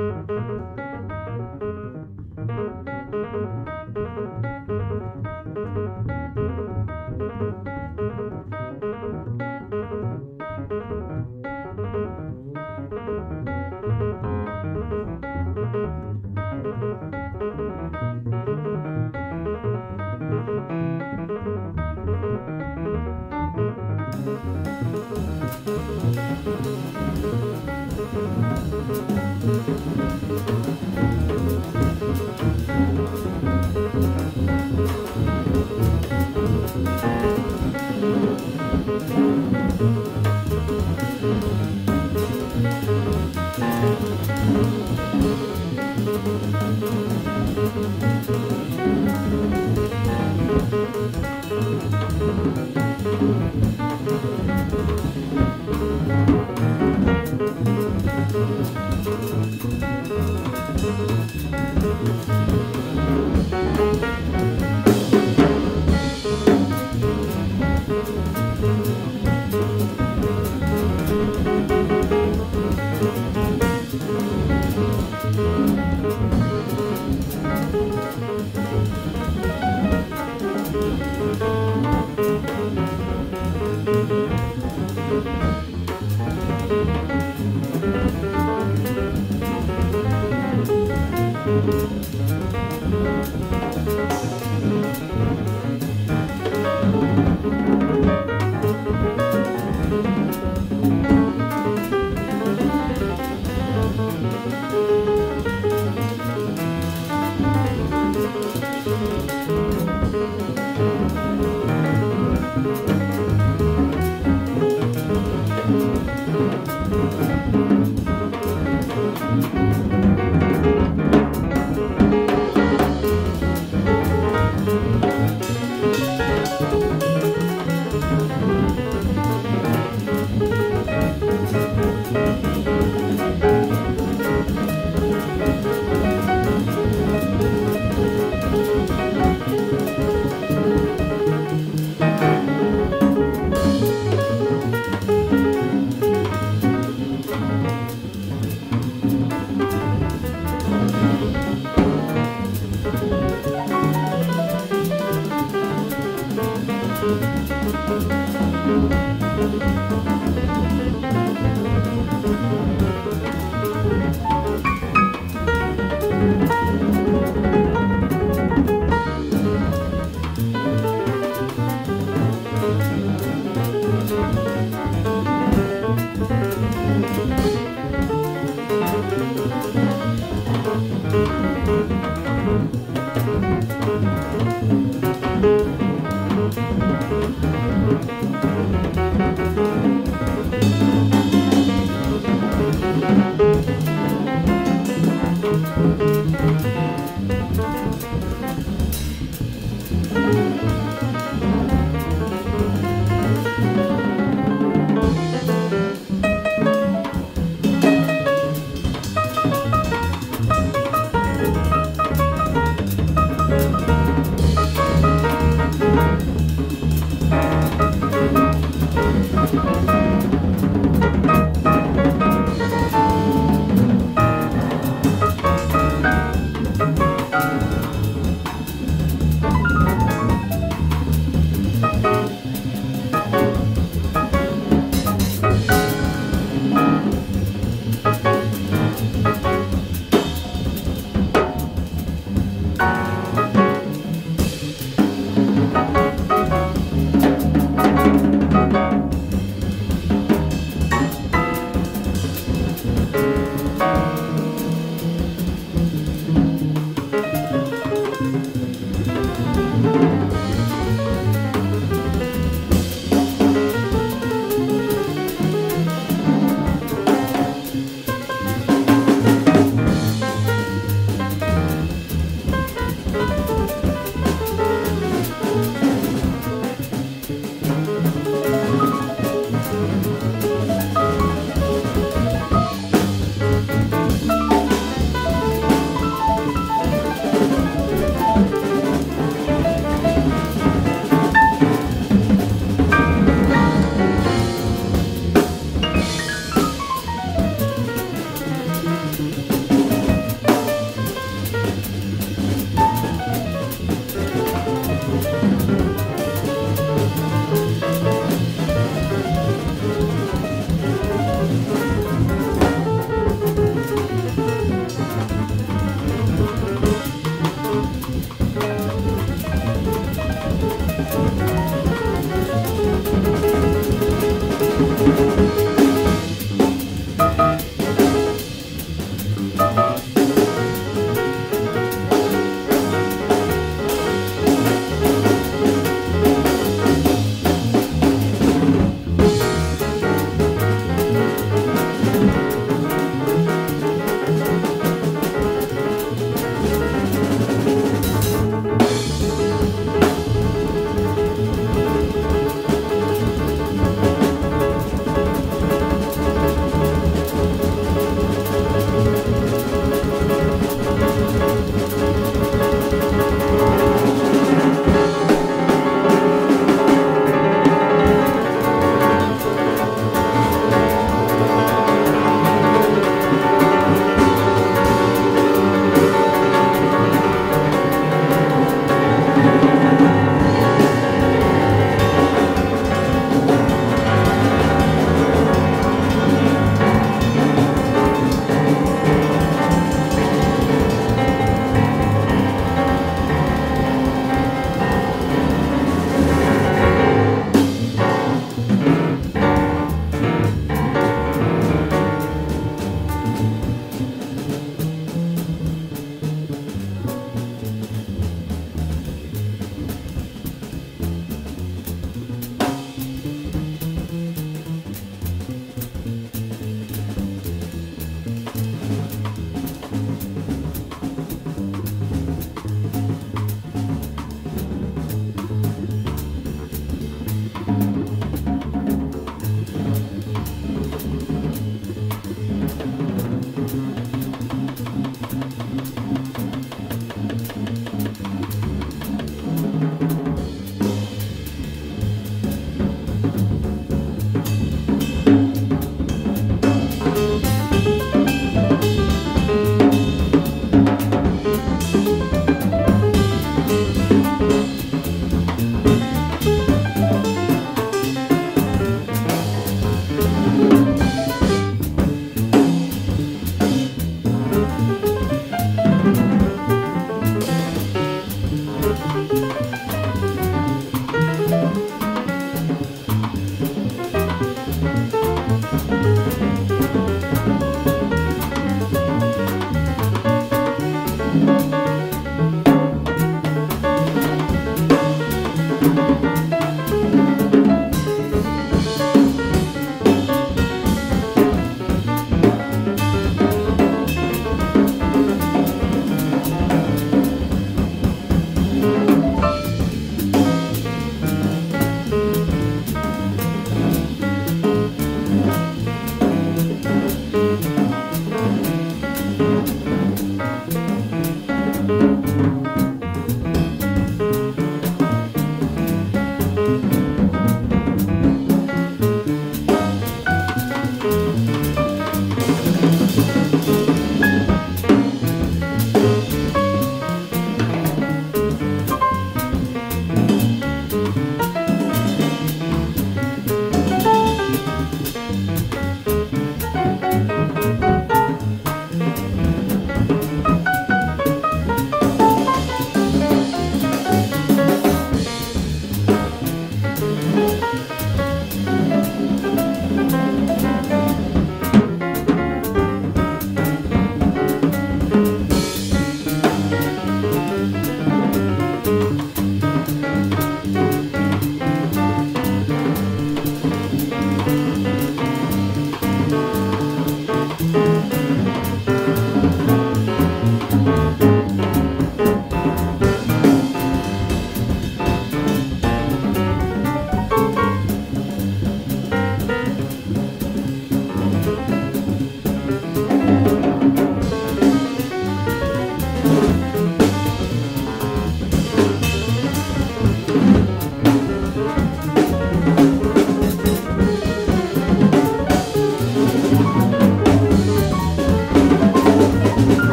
Música